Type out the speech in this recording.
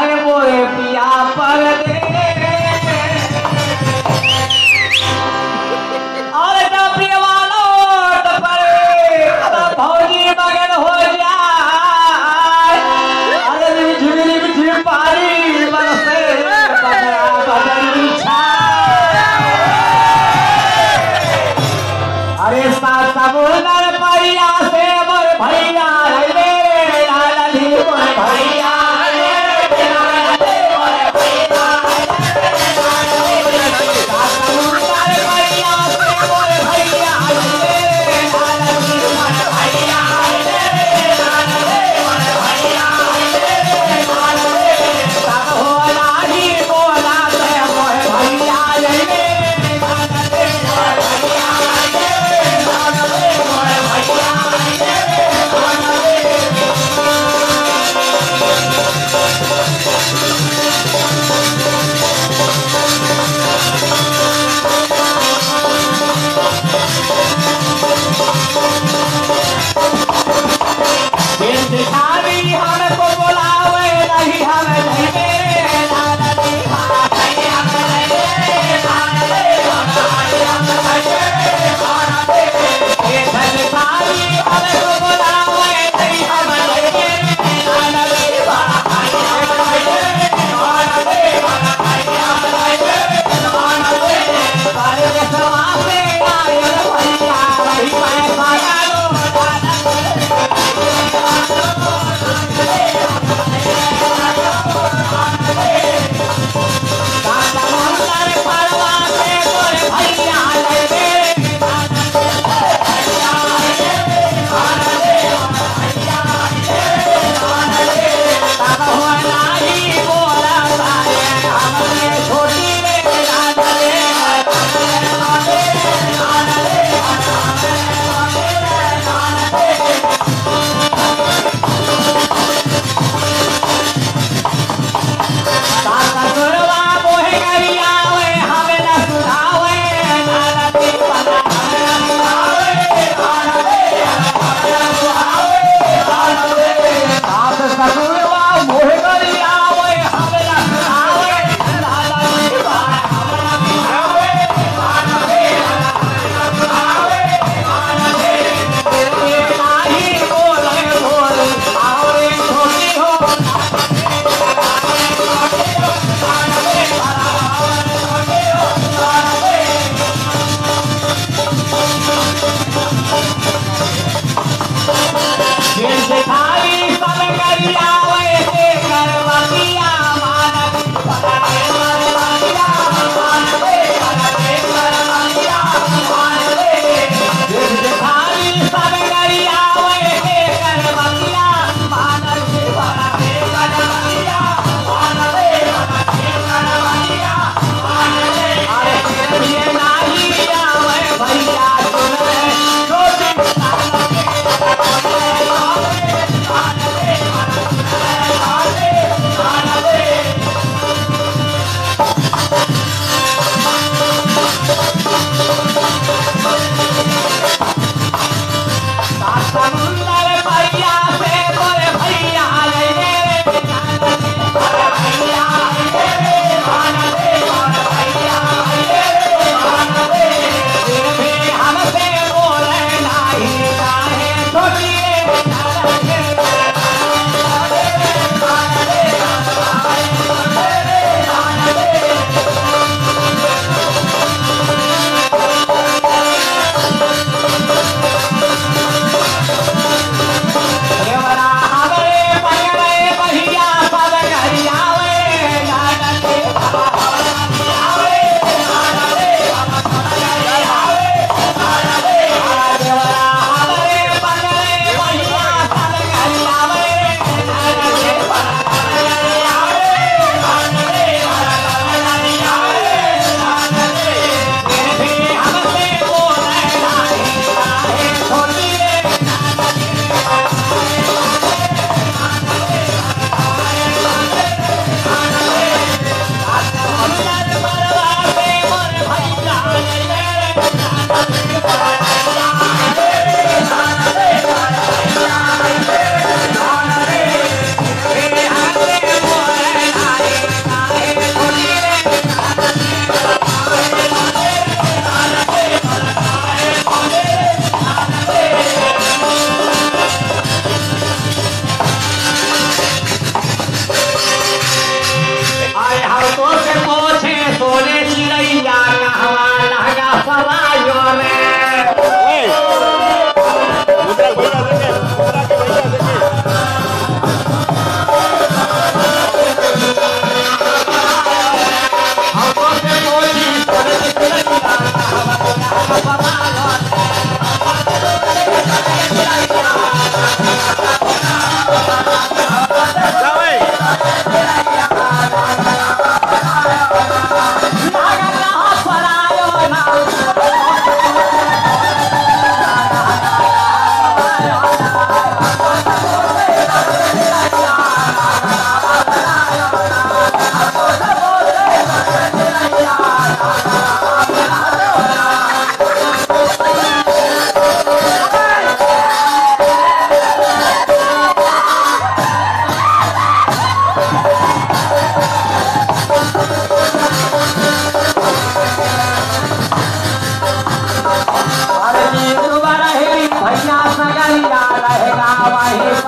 अरे मोरे पिया पर परदेश trabajo 아,